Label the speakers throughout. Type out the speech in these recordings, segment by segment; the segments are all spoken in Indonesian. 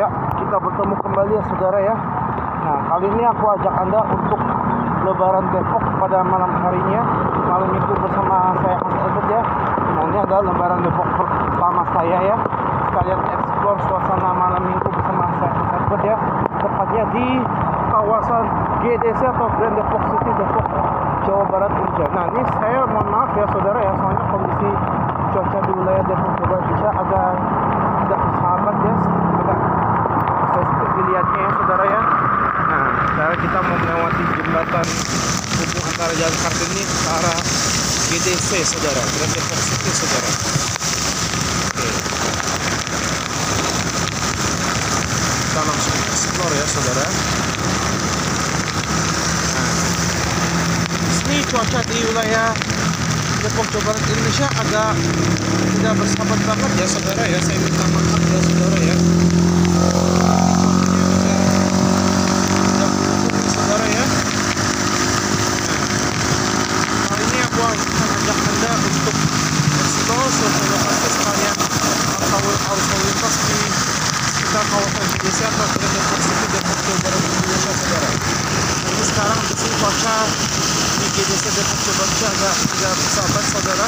Speaker 1: Ya, kita bertemu kembali ya saudara ya. Nah, kali ini aku ajak Anda untuk lebaran Depok pada malam harinya. Malam itu bersama saya Mas Edward ya. Nah, ini adalah lebaran Depok pertama saya ya. Sekalian explore suasana malam minggu bersama saya Mas Edward ya. Tepatnya di kawasan GDC atau Grand Depok City Depok Jawa Barat Indonesia. Nah, ini saya mohon maaf ya saudara ya, soalnya kondisi cuaca di wilayah Depok Jawa Indonesia agak tidak bersahabat ya, ya saudara ya. Nah, sekarang kita mau melewati jembatan hubung antara Jalan Kartini ke arah GDC saudara, Grand City saudara. Oke. Kita langsung explore ya saudara. Nah, di sini cuaca di wilayah Depok Jawa Barat Indonesia agak tidak bersahabat banget ya saudara ya. Saya minta maaf ya saudara ya. saudara ya. Nah, kali ini aku akan ajak anda untuk explore suatu lokasi sekalian atau arus lalu lintas di sekitar kawasan Indonesia atau Grand Depok City Depok Jawa Barat Indonesia saudara. Nah, ini sekarang di sini cuaca di GDC Depok Jawa Barat Indonesia agak agak bersahabat saudara. dan juga di sini adalah pertemuannya ini nama Starbucks Coffee saudara baik nah di sini cuacanya agak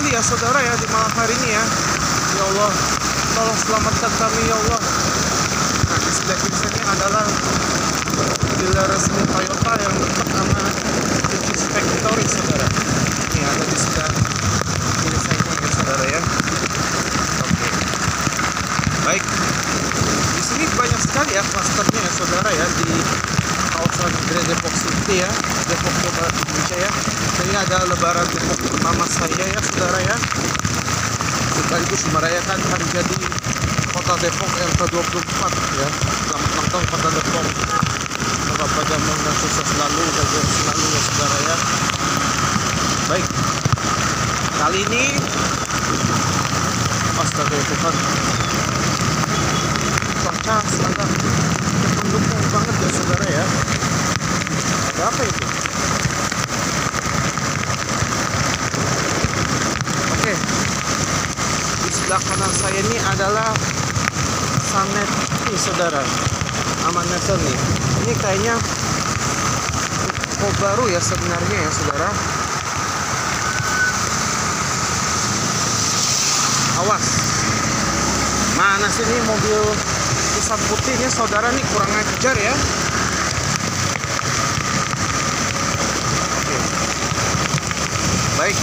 Speaker 1: sekali ya saudara ya di malam hari ini ya. Ya Allah tolong selamatkan kami ya Allah. Nah di sebelah kiri sini adalah dealer resmi Toyota yang dekat sama British Factory saudara. Ini ada di sebelah kiri saya ini ya saudara ya. Oke. Baik. Di sini banyak sekali ya klasternya ya saudara ya di kawasan Grand Depok City ya Depok Jawa Barat Indonesia ya. Ini ada lebaran Depok pertama saya ya saudara ya. Sekaligus merayakan hari jadi kota Depok yang ke-24 ya. Selamat ulang tahun kota Depok. Bapak Jamal dan sukses selalu jaga selalu ya saudara ya. Baik. Kali ini astaga ya Tuhan. Cuaca sangat mendukung banget ya saudara ya. Ada apa itu oke di sebelah kanan ini adalah Sanet saudara. Aman Nasr nih. Ini kayaknya kok baru ya sebenarnya ya saudara. Awas. Mana sih ini mobil hitam putih ini saudara? Nih kurang ajar ya oke baik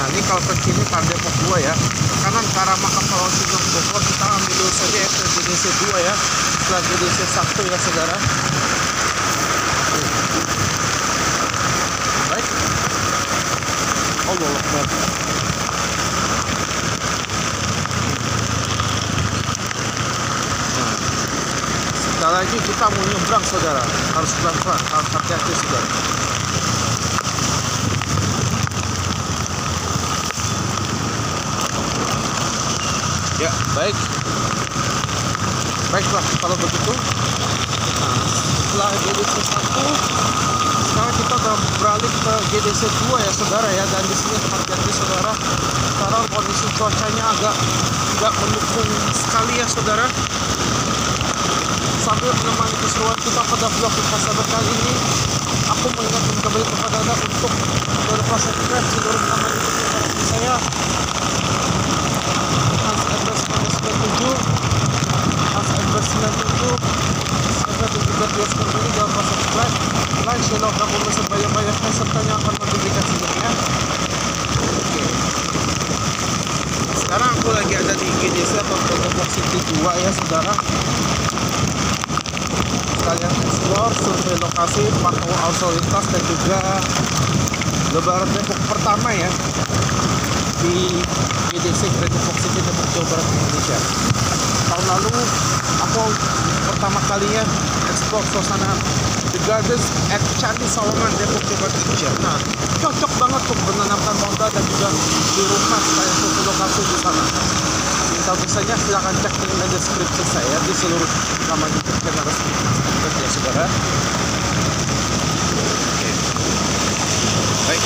Speaker 1: nah ini kalau ke sini Pak Depok 2 ya. Kanan ke arah pahlawan Sugeng Bogor kita ambil dulu saja ya ke GDC 2 ya. Setelah GDC 1 ya saudara. Baik. Allah Akbar sekali lagi kita mau nyebrang saudara. Harus pelan-pelan harus hati-hati saudara ya baik. Baiklah kalau begitu. Setelah GDC 1 sekarang kita beralih ke GDC 2 ya saudara ya. Dan di sini hati-hati saudara. Sekarang kondisi cuacanya agak tidak mendukung sekali ya saudara. Sambil menemani keseruan kita pada vlog kita kali ini aku mengingatkan kembali kepada anda untuk berupa subscribe seluruh nama youtube saya Hans Edward 97 Hans Edward 97 subscribe dan juga biar seperti ini jangan lupa subscribe like share dan komen sebanyak-banyaknya serta nyalakan notifikasinya oke sekarang aku lagi ada di GDC atau Depok City 2 ya saudara. Sekalian explore survei lokasi pantau arus lintas dan juga lebaran Depok pertama ya di GDC Grand Depok City Depok Jawa Barat Indonesia. Tahun lalu aku pertama kalinya explore suasana The Gardens at Candi Salomon Depok Timur. Nah, cocok banget untuk menanamkan modal dan juga di rumah sekalian untuk lokasi di sana. Yang misalnya silahkan cek link di deskripsi saya di seluruh nama YouTube channel resmi Mas ya saudara. Oke. Baik.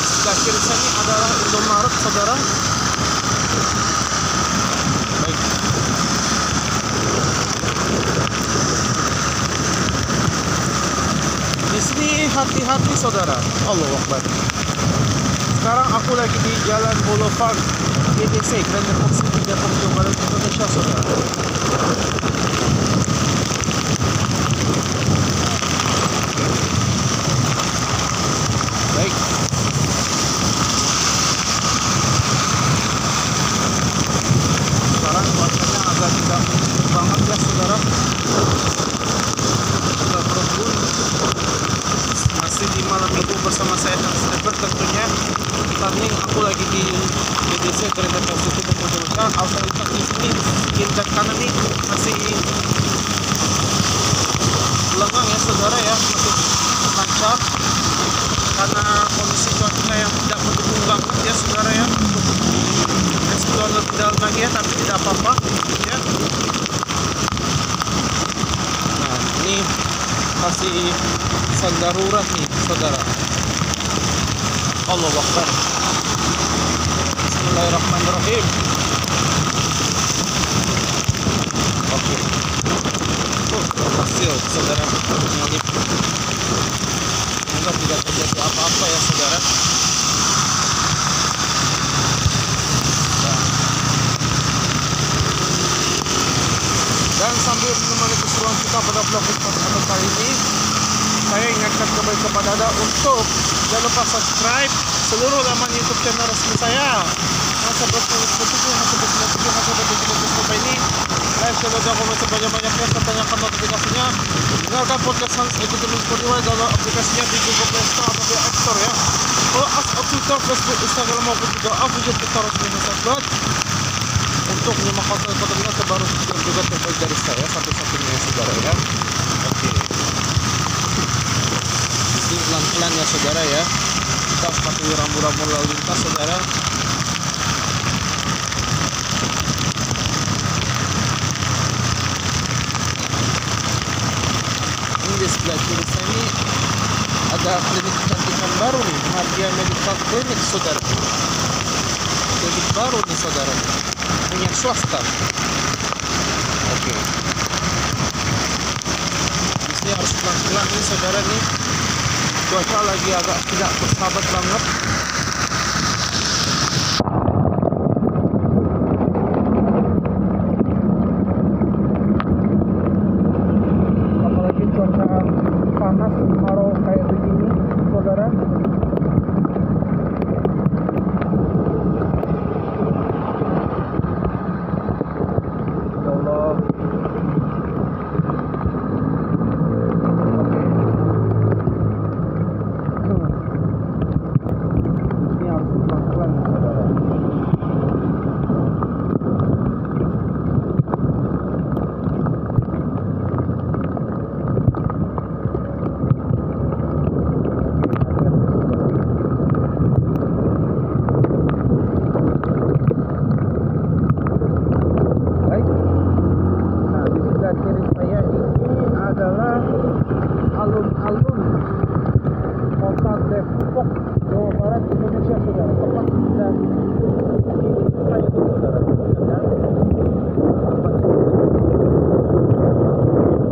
Speaker 1: Sebelah kiri saya ini adalah Indomaret saudara. Baik. Di sini hati-hati saudara. Allah Akbar. Sekarang aku lagi di Jalan Boulevard GDC Grand City Depok Jawa Barat Indonesia saudara. Baik. Sekarang cuacanya agak tidak banget ya saudara. Sudah berembun masih di malam minggu bersama saya dan Stephen tentunya Starling aku lagi di BDC Kereta City Indonesia auto lintas di sini dan kanan nih masih lengang ya saudara ya masih lancar karena kondisi cuaca yang tidak mendukung banget ya saudara ya untuk explore lebih dalam lagi ya tapi tidak apa-apa ya. Nah ini masih pesan darurat nih saudara. Allah Akbar. Bismillahirrahmanirrahim oh berhasil saudara menyalip anggap tidak terjadi apa-apa ya saudara dan sambil menemani keseruan kita pada vlog kesempatan kali ini saya ingatkan kembali kepada anda untuk jangan lupa subscribe seluruh laman youtube channel resmi saya. Hasa 27, Hasa 27, Hasa 27, live saya banyak-banyak sebanyak-banyaknya pertanyakan notifikasinya. Dengarkan podcast Hans ikuti di Spotify dalam aplikasinya di Google Play Store atau di App Store ya. Follow us on Twitter, Facebook, Instagram maupun juga Avijay kita resmi Instagram untuk menyimak konten-konten terbaru dan juga terbaik dari saya satu-satunya saudara ya. Oke. Okay. Ini pelan-pelan ya saudara ya. Kita harus patuhi rambu-rambu lalu lintas saudara. Ini saya ini ada klinik kecantikan baru nih Mardia Medical Clinic saudara. Klinik baru nih saudara. Punya swasta. Oke. Di sini harus pelan-pelan nih saudara nih. Cuaca lagi agak tidak bersahabat banget apalagi cuaca kemarau kayak begini saudara Ya Allah ini harus pelan-pelan saudara baik nah di sebelah kiri saya ini adalah alun-alun kota Depok Jawa Barat Indonesia saudara tepat di sebelah kiri saya itu saudara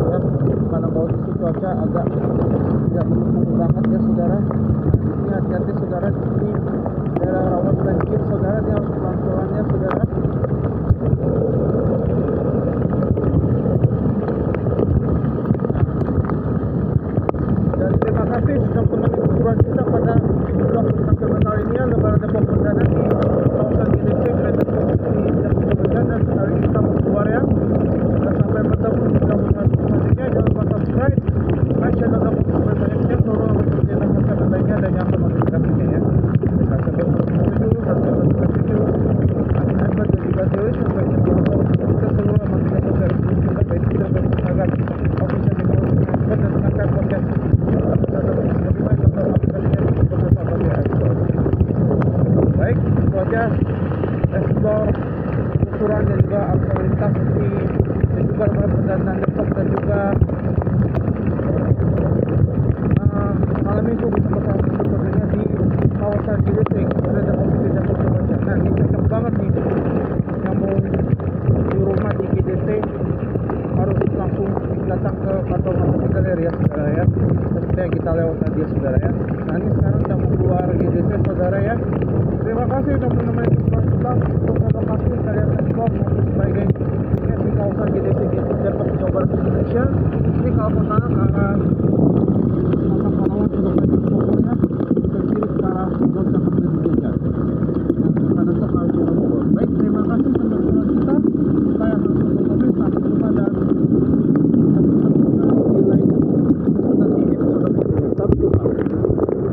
Speaker 1: ya ya karena kondisi cuaca agak tidak mendukung banget ya saudara di sini hati-hati saudara di sini daerah rawan banjir saudara dia harus pelan-pelan ya saudara dan terima kasih sudah menemani keseruan kita pada vlog dokumental ini ya lebaran Depok Perdana di kawasan GDC Kereta Komunikasi dan Kemudian dan sekali kita baru Indonesia. Ini kalau mau sana ke arah mata pahlawan ke depan ke arah